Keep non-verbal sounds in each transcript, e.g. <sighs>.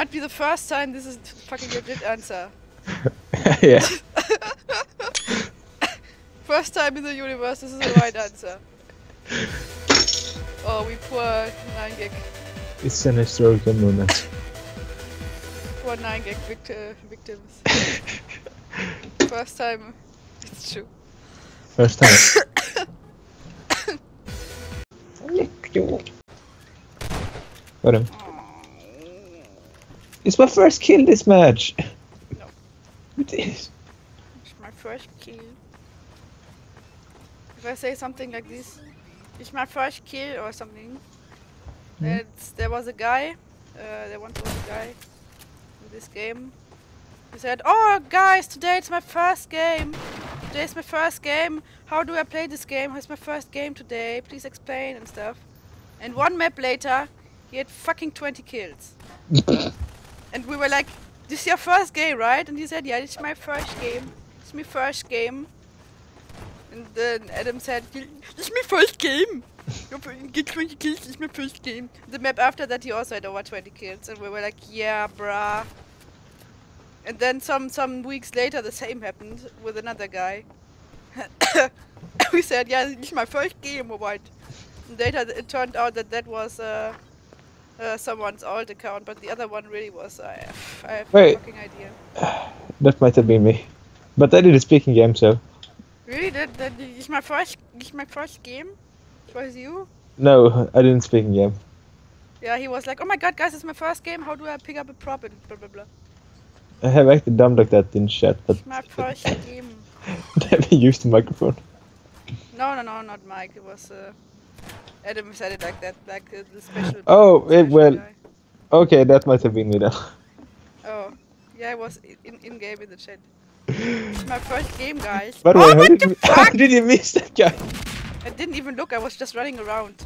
might be the first time this is fucking legit answer. <laughs> yeah. <laughs> First time in the universe this is the right answer. <laughs> Oh, we poor 9 gig. It's an historical moment. Poor 9 gig vict uh, victims. First time it's true. First time. <coughs> Got him. It's my first kill this match. No. It is. It's my first kill. If I say something like this, it's my first kill or something. It's, there was a guy, uh, there once was a guy in this game. He said, "Oh guys, today it's my first game. Today is my first game. How do I play this game? It's my first game today. Please explain and stuff." And one map later, he had fucking 20 kills. <laughs> and we were like, "This is your first game, right?" And he said, "Yeah, it's my first game. It's my first game." And then Adam said, "It's my first game." Get 20 kills, it's my first game. The map after that, he also had over 20 kills, and we were like, "Yeah, bruh." And then some some weeks later, the same happened with another guy. <coughs> we said, "Yeah, it's my first game, or what?" And later, it turned out that that was uh, uh, someone's old account, but the other one really was. I have, I have Wait. no fucking idea. <sighs> That might have been me. But I did a speaking game, so. Really, that that is my first is my first game. It was you. No, I didn't speaking game. Yeah, he was like, "Oh my god, guys, it's my first game. How do I pick up a prop and blah blah blah." I have acted dumb like that in chat, but It's my first <laughs> game. never used the microphone. No, no, no, not Mike. It was uh, Adam said it like that, like uh, the special. Oh, special well. guy. Okay, that might have been me then. <laughs> Oh, yeah, I was in in game in the chat. It's my first game, guys. By the oh, way, how what did, the you, <laughs> fuck? did you miss that guy? I didn't even look. I was just running around.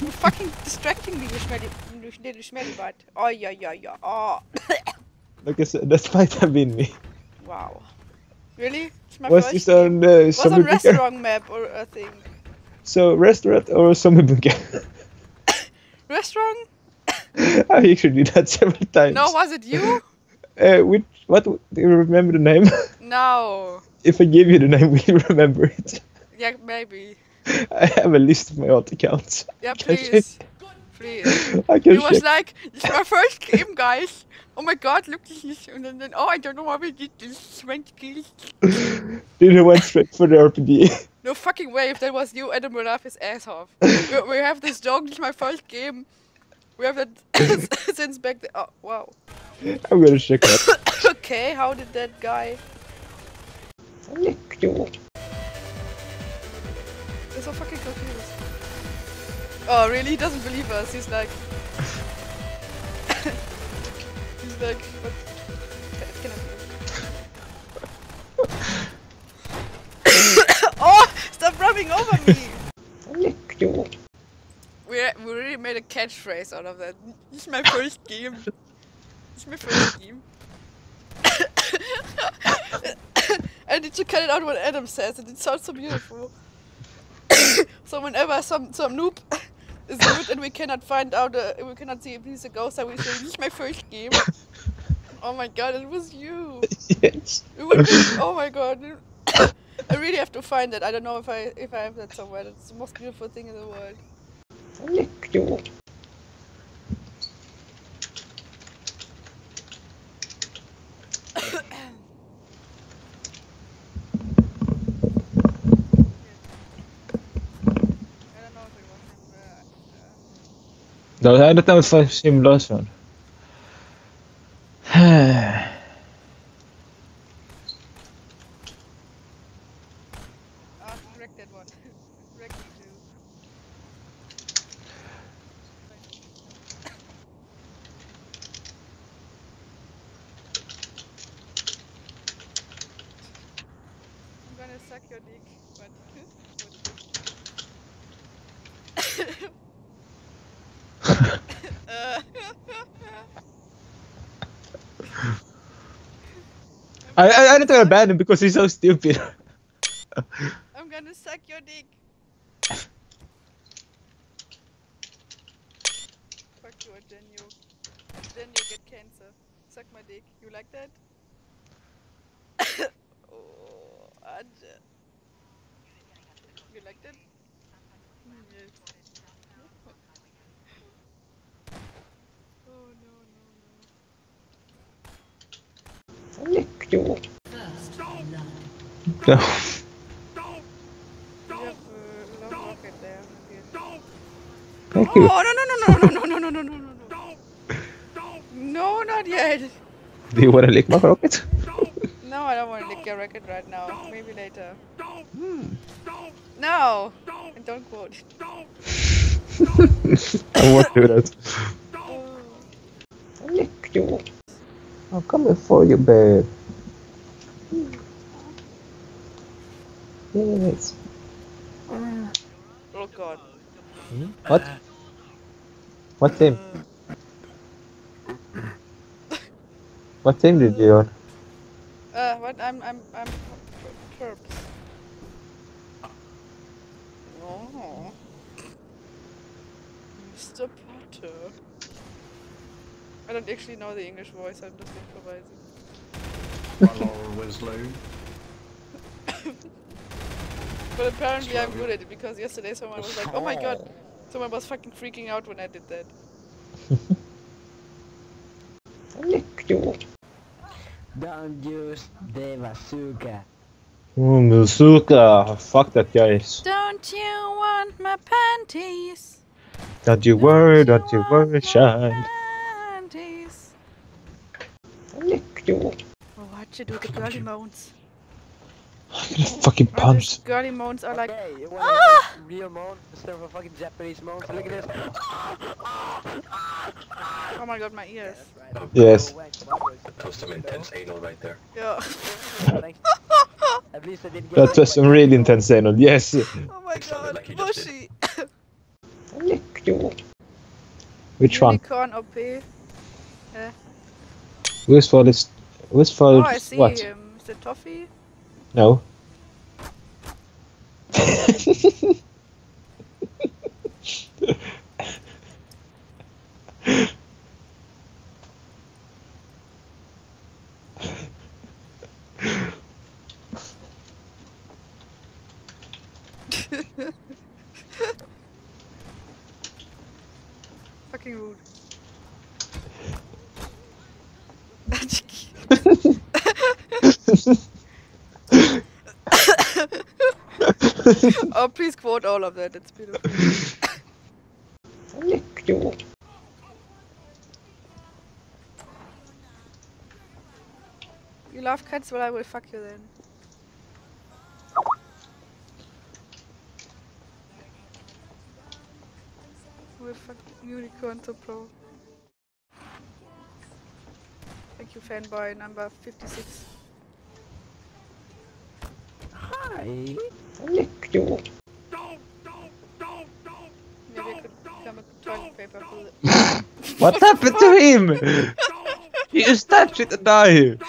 You fucking distracting me, you smelly, you little smelly butt. Oh yeah, yeah, yeah. Oh, Like I said, that might have been me. wow. Really? It's my Was first this game. on uh, was zombie on bunker? restaurant map or a thing. So restaurant or zombie bunker? Restaurant? I actually did that several times. No, was it you? <laughs> Uh, which, what do you remember the name? <laughs> No. if I give you the name, <laughs> will you remember it? Yeah, maybe. I have a list of my alt accounts. Yeah, please. Please. I can He was like, it's my first game, guys. Oh my god, look at this. And then, oh, I don't know how we did this. 20 kills. Did I went straight for the RPG? No fucking way. If that was you, Adam would laugh his ass off. we, we have this joke It's my first game. We have that <laughs> <laughs> since back then. Oh, wow. I'm gonna check that. <coughs> okay, how did that guy... They're so fucking confused. Oh, really? He doesn't believe us. He's like... <laughs> He's like... What? Stop rubbing over me! <laughs> We, we really made a catchphrase out of that. It's my first game. It's my first game. I need to cut it out when Adam says it. It sounds so beautiful. <coughs> so whenever some some noob is good and we cannot find out, uh, we cannot see if he's a ghost, and we say, "This is my first game." oh my god, it was you. <laughs> yes. It would be, oh my god. I really have to find it. I don't know if I if I have that somewhere. It's the most beautiful thing in the world. I don't know if it was him. Uh, No, I don't know if I've seen the last one. uh, wreck that one. wreck me too. I'm gonna suck your dick, but. <laughs> <laughs> uh, <laughs> I, I, I don't want to ban him because he's so stupid. I'm gonna suck your dick. Fuck you, Genio. then you get cancer. Suck my dick. You like that? oh, Anje. You like it? Mm, yes. oh no no no. Lick you. No. You have a long rocket there. Yes. Thank Oh you. no no no no no no no no no no no. No, not yet. Do you want to lick my rocket? No, I don't want to lick your record right now. Maybe later. Hmm. No! And don't quote. <laughs> I won't do that. Oh. <laughs> Lick you. I'm coming for you, babe. Yes. oh hmm? god. What? What team? <laughs> What team did you on? What? I'm, I'm, I'm perps. Oh. Mr. Potter. I don't actually know the English voice, I'm just improvising. Hello, Winslow. But apparently I'm good at it because yesterday someone was like, oh my god, <laughs> someone was fucking freaking out when I did that. <laughs> Lick you. Don't use the bazooka. Hmm, oh, Muzuka. Fuck that guy. Don't you want my panties? Don't you worry, don't you worry, shine. Panties. Lick you. Oh, what you do the girly moans? I'm <laughs> gonna fucking punch. those girly moans are like, okay, you want Ah! a real moan instead of a fucking Japanese moan? Look at this. <laughs> Ah! Ah! Ah! Oh my god, my ears. Yes. Go away, come. That was some intense anal right there. Yeah. At least I didn't get That was some really intense anal. Yes. oh my god, like you just mushy. Lick you. Which one? Unicorn OP. Eh. Wistfall is. Wistfall. Oh, I see what? him. Is it Toffee? No. <laughs> Rude. oh, please quote all of that. It's beautiful. You. You love cats, well, I will fuck you then. We'll fuck Unicorn to pro. Thank you, fanboy number 56. Hi. Lick you. Maybe I could come with toilet paper for <laughs> What happened to him? <laughs> he just touched it and died.